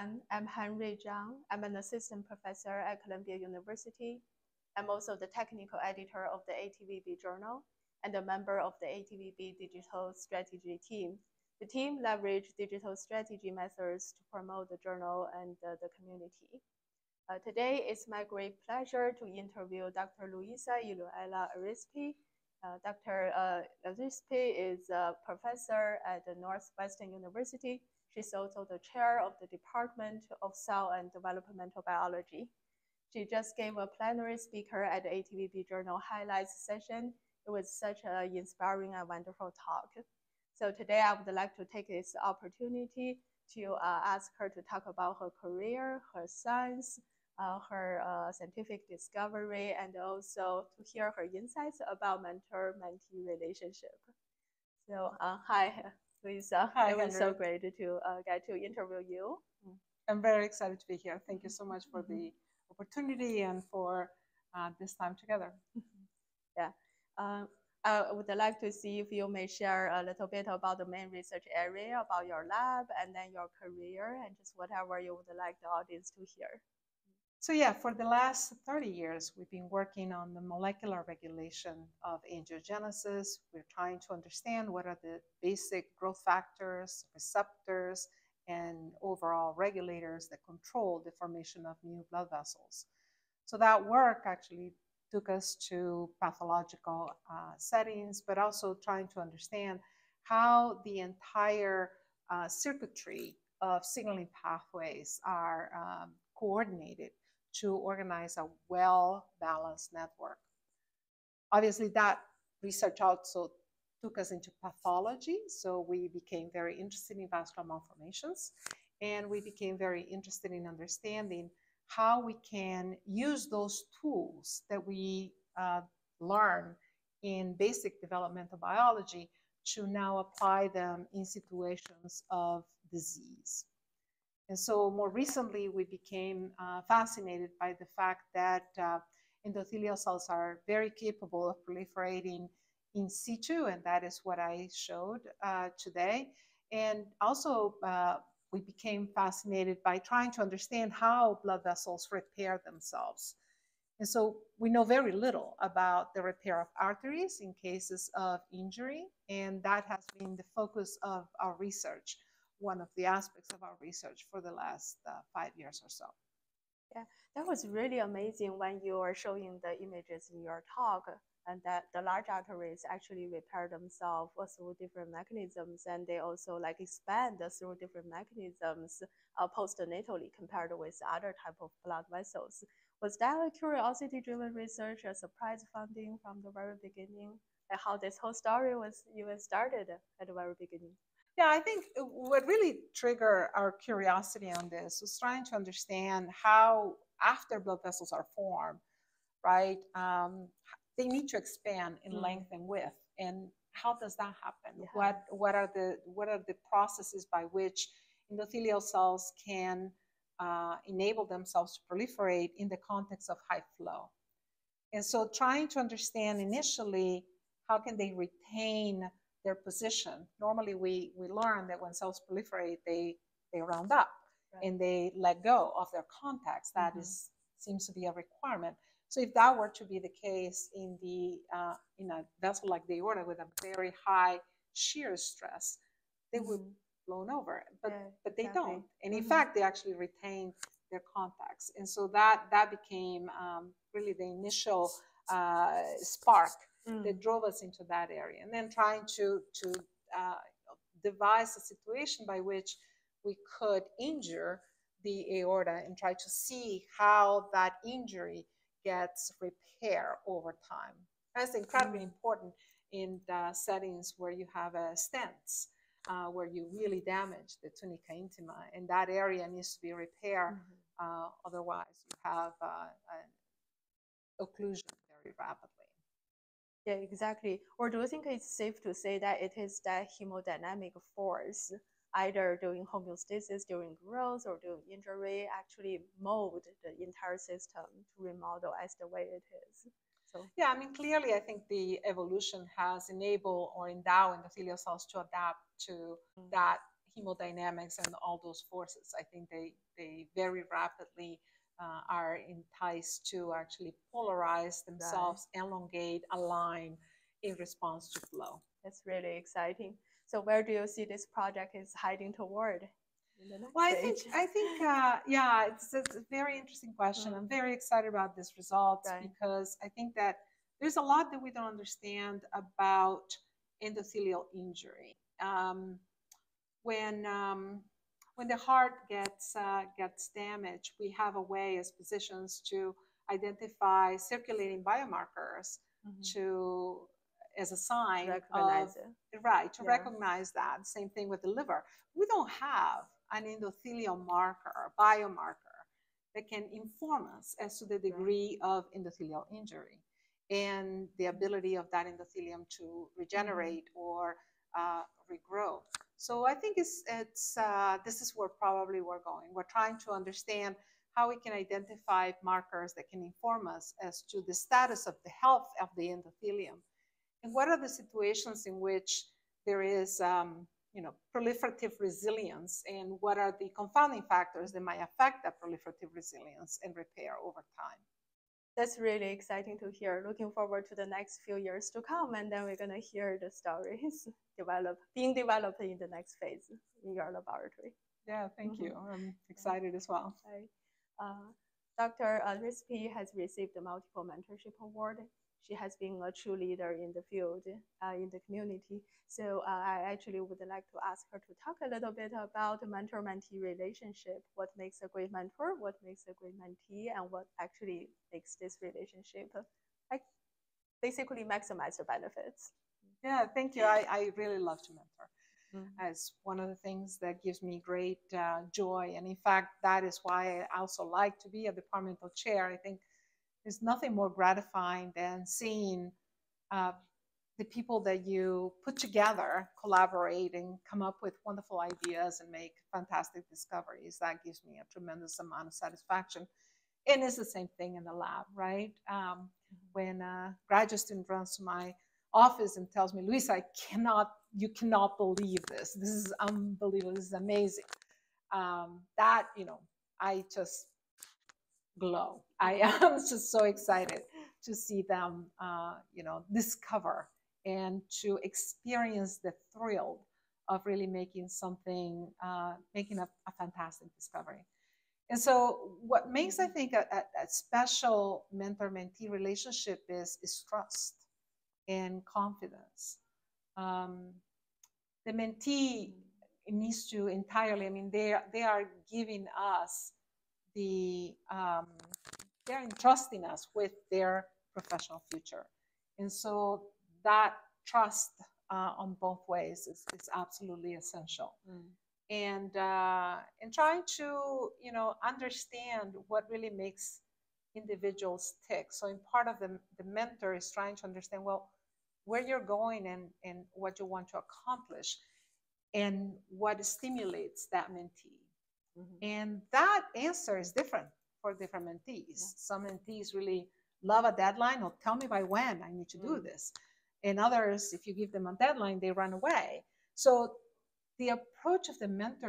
everyone. I'm Hanrui Zhang. I'm an assistant professor at Columbia University. I'm also the technical editor of the ATVB journal and a member of the ATVB digital strategy team. The team leveraged digital strategy methods to promote the journal and uh, the community. Uh, today, it's my great pleasure to interview Dr. Luisa Iruela Arispe. Uh, Dr. Uh, Arispe is a professor at the Northwestern University. She's also the chair of the Department of Cell and Developmental Biology. She just gave a plenary speaker at the ATVB Journal Highlights session. It was such an inspiring and wonderful talk. So today I would like to take this opportunity to uh, ask her to talk about her career, her science, uh, her uh, scientific discovery, and also to hear her insights about mentor-mentee relationship. So uh, hi, Luisa. Hi, it was Henry. so great to uh, get to interview you. I'm very excited to be here. Thank you so much for the opportunity and for uh, this time together. Yeah. Um, I would like to see if you may share a little bit about the main research area, about your lab, and then your career, and just whatever you would like the audience to hear. So yeah, for the last 30 years, we've been working on the molecular regulation of angiogenesis. We're trying to understand what are the basic growth factors, receptors, and overall regulators that control the formation of new blood vessels. So that work actually took us to pathological uh, settings, but also trying to understand how the entire uh, circuitry of signaling pathways are um, coordinated to organize a well balanced network. Obviously, that research also took us into pathology, so we became very interested in vascular malformations, and we became very interested in understanding how we can use those tools that we uh, learn in basic developmental biology to now apply them in situations of disease. And so more recently, we became uh, fascinated by the fact that uh, endothelial cells are very capable of proliferating in situ, and that is what I showed uh, today. And also, uh, we became fascinated by trying to understand how blood vessels repair themselves. And so we know very little about the repair of arteries in cases of injury, and that has been the focus of our research, one of the aspects of our research for the last uh, five years or so. Yeah, that was really amazing when you were showing the images in your talk, and that the large arteries actually repair themselves through different mechanisms, and they also like expand through different mechanisms uh, postnatally compared with other type of blood vessels. Was that a curiosity-driven research, a surprise funding from the very beginning? Like how this whole story was even started at the very beginning? Yeah, I think what really triggered our curiosity on this was trying to understand how, after blood vessels are formed, right, um, they need to expand in Mm. length and width. And how does that happen? Yeah. What what are the what are the processes by which endothelial cells can uh, enable themselves to proliferate in the context of high flow? And so, trying to understand initially how can they retain their position. Normally, we we learn that when cells proliferate, they they round up Right. and they let go of their contacts. That Mhm. is seems to be a requirement. So if that were to be the case in the uh, in a vessel like the aorta with a very high shear stress, they would Mhm. blown over. But Yeah, but they exactly. don't. And in Mhm. fact, they actually retain their contacts. And so that that became um, really the initial uh, spark Mm. that drove us into that area. And then trying to to uh, devise a situation by which we could injure the aorta and try to see how that injury gets repair over time. That's incredibly important in the settings where you have a stents, uh, where you really damage the tunica intima, and that area needs to be repaired. Mhm. Uh, otherwise, you have uh, an occlusion very rapidly. Yeah, exactly. Or do you think it's safe to say that it is that hemodynamic force, either during homeostasis, during growth, or during injury, actually mold the entire system to remodel as the way it is? So, Yeah, I mean, clearly, I think the evolution has enabled or endowed endothelial cells to adapt to Mm. that hemodynamics and all those forces. I think they they very rapidly uh, are enticed to actually polarize themselves, right. elongate, align in response to flow. That's really exciting. So where do you see this project is heading toward? Well, I think I think uh, yeah, it's, it's, a very interesting question. Mm. I'm very excited about this result right. because I think that there's a lot that we don't understand about endothelial injury. Um, when um, when the heart gets uh, gets damaged, we have a way as physicians to identify circulating biomarkers mm-hmm. to as a sign recognize of, it. right to yeah. recognize that. Same thing with the liver. We don't have an endothelial marker, biomarker that can inform us as to the degree right. of endothelial injury and the ability of that endothelium to regenerate mm-hmm. or uh, regrow. So I think it's, it's uh, this is where probably we're going. We're trying to understand how we can identify markers that can inform us as to the status of the health of the endothelium and what are the situations in which there is um, you know, proliferative resilience and what are the confounding factors that might affect that proliferative resilience and repair over time. That's really exciting to hear. Looking forward to the next few years to come, and then we're gonna hear the stories develop, being developed in the next phase in your laboratory. Yeah, thank mm-hmm. you. I'm excited as well. Uh, Dr. Rispy has received the multiple mentorship award she has been a true leader in the field, uh, in the community. So uh, I actually would like to ask her to talk a little bit about the mentor-mentee relationship. What makes a great mentor? What makes a great mentee? And what actually makes this relationship like basically maximize the benefits? Yeah, thank you. I, I really love to mentor. Mm -hmm. as one of the things that gives me great uh, joy. And in fact, that is why I also like to be a departmental chair. I think there's nothing more gratifying than seeing uh, the people that you put together collaborate and come up with wonderful ideas and make fantastic discoveries. That gives me a tremendous amount of satisfaction. And it's the same thing in the lab, right? Um, when a graduate student runs to my office and tells me, Luisa, I cannot, you cannot believe this. This is unbelievable. This is amazing. Um, that, you know, I just glow. I am just so excited to see them, uh, you know, discover and to experience the thrill of really making something, uh, making a, a, fantastic discovery. And so, what makes I think a, a, special mentor-mentee relationship is is trust and confidence. Um, the mentee needs to entirely. I mean, they they are giving us the um, they're entrusting us with their professional future, and so that trust uh, on both ways is, is absolutely essential. Mm. And uh, and trying to you know understand what really makes individuals tick. So in part of the the mentor is trying to understand well where you're going and and what you want to accomplish, and what stimulates that mentee Mm-hmm. And that answer is different for different mentees. Yeah. Some mentees really love a deadline or tell me by when I need to do mm. this. And others, if you give them a deadline, they run away. So the approach of the mentor